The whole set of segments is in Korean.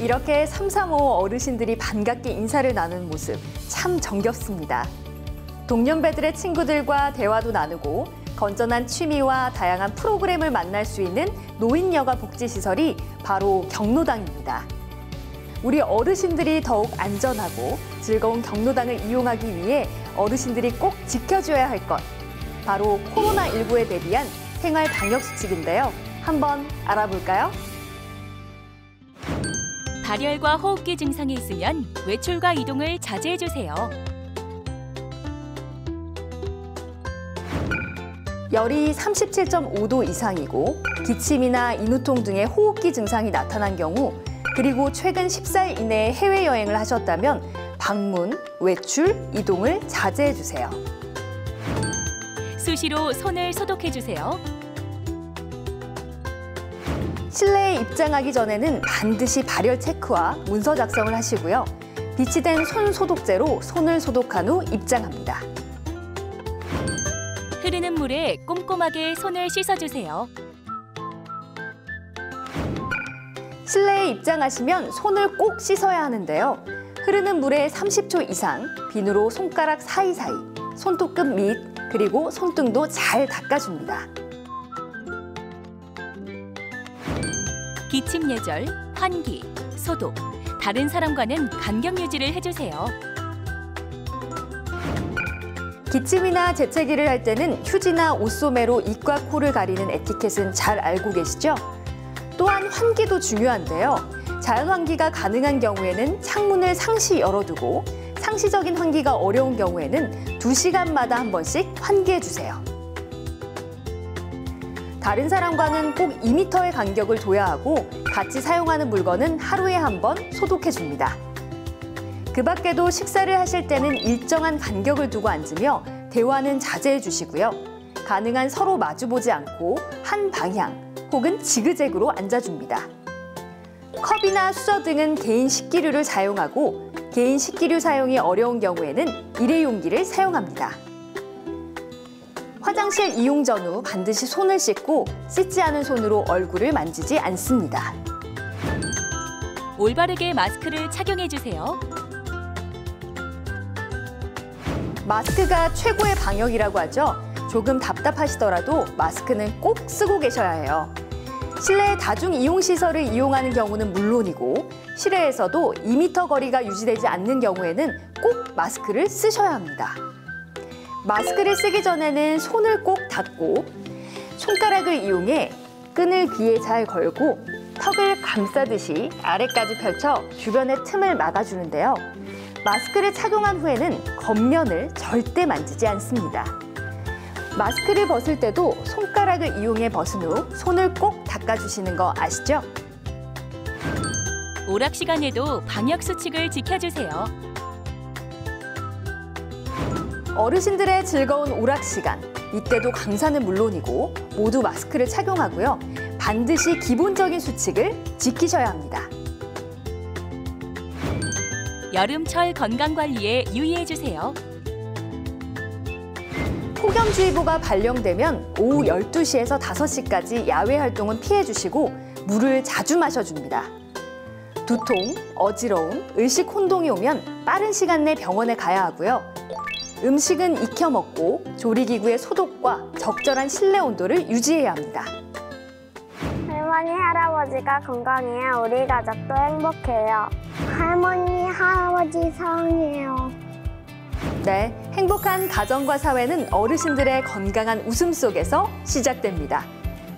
이렇게 삼삼오 어르신들이 반갑게 인사를 나누는 모습 참 정겹습니다. 동년배들의 친구들과 대화도 나누고 건전한 취미와 다양한 프로그램을 만날 수 있는 노인여가 복지시설이 바로 경로당입니다. 우리 어르신들이 더욱 안전하고 즐거운 경로당을 이용하기 위해 어르신들이 꼭 지켜줘야 할 것. 바로 코로나19에 대비한 생활 방역 수칙인데요. 한번 알아볼까요? 발열과 호흡기 증상이 있으면 외출과 이동을 자제해 주세요. 열이 37.5도 이상이고 기침이나 인후통 등의 호흡기 증상이 나타난 경우 그리고 최근 14일 이내에 해외여행을 하셨다면 방문, 외출, 이동을 자제해 주세요. 수시로 손을 소독해 주세요. 실내에 입장하기 전에는 반드시 발열 체크와 문서 작성을 하시고요. 비치된 손 소독제로 손을 소독한 후 입장합니다. 흐르는 물에 꼼꼼하게 손을 씻어 주세요. 실내에 입장하시면 손을 꼭 씻어야 하는데요. 흐르는 물에 30초 이상 비누로 손가락 사이사이, 손톱 끝 밑, 그리고 손등도 잘 닦아줍니다. 기침 예절, 환기, 소독, 다른 사람과는 간격 유지를 해주세요. 기침이나 재채기를 할 때는 휴지나 옷소매로 입과 코를 가리는 에티켓은 잘 알고 계시죠? 또한 환기도 중요한데요. 자연 환기가 가능한 경우에는 창문을 상시 열어두고 상시적인 환기가 어려운 경우에는 두시간마다한 번씩 환기해 주세요. 다른 사람과는 꼭 2m의 간격을 둬야 하고 같이 사용하는 물건은 하루에 한 번 소독해 줍니다. 그 밖에도 식사를 하실 때는 일정한 간격을 두고 앉으며 대화는 자제해 주시고요. 가능한 서로 마주보지 않고 한 방향 혹은 지그재그로 앉아줍니다. 컵이나 수저 등은 개인 식기류를 사용하고 개인 식기류 사용이 어려운 경우에는 일회용기를 사용합니다. 화장실 이용 전후 반드시 손을 씻고 씻지 않은 손으로 얼굴을 만지지 않습니다. 올바르게 마스크를 착용해 주세요. 마스크가 최고의 방역이라고 하죠. 조금 답답하시더라도 마스크는 꼭 쓰고 계셔야 해요. 실내 다중 이용 시설을 이용하는 경우는 물론이고 실외에서도 2m 거리가 유지되지 않는 경우에는 꼭 마스크를 쓰셔야 합니다. 마스크를 쓰기 전에는 손을 꼭 닦고 손가락을 이용해 끈을 귀에 잘 걸고 턱을 감싸듯이 아래까지 펼쳐 주변의 틈을 막아주는데요. 마스크를 착용한 후에는 겉면을 절대 만지지 않습니다. 마스크를 벗을 때도 손가락을 이용해 벗은 후 손을 꼭 닦아주시는 거 아시죠? 오락 시간에도 방역 수칙을 지켜주세요. 어르신들의 즐거운 오락 시간. 이때도 강사는 물론이고 모두 마스크를 착용하고요. 반드시 기본적인 수칙을 지키셔야 합니다. 여름철 건강 관리에 유의해 주세요. 폭염주의보가 발령되면 오후 12시에서 5시까지 야외 활동은 피해 주시고 물을 자주 마셔줍니다. 두통, 어지러움, 의식 혼동이 오면 빠른 시간 내 병원에 가야 하고요. 음식은 익혀 먹고 조리기구의 소독과 적절한 실내 온도를 유지해야 합니다. 할머니, 할아버지가 건강해야 우리 가족도 행복해요. 할머니, 할아버지 사랑해요. 네, 행복한 가정과 사회는 어르신들의 건강한 웃음 속에서 시작됩니다.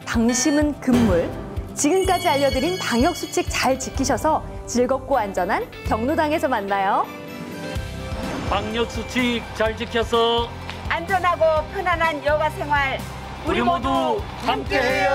방심은 금물. 지금까지 알려드린 방역 수칙 잘 지키셔서 즐겁고 안전한 경로당에서 만나요. 방역 수칙 잘 지켜서 안전하고 편안한 여가 생활 우리 모두 함께해요.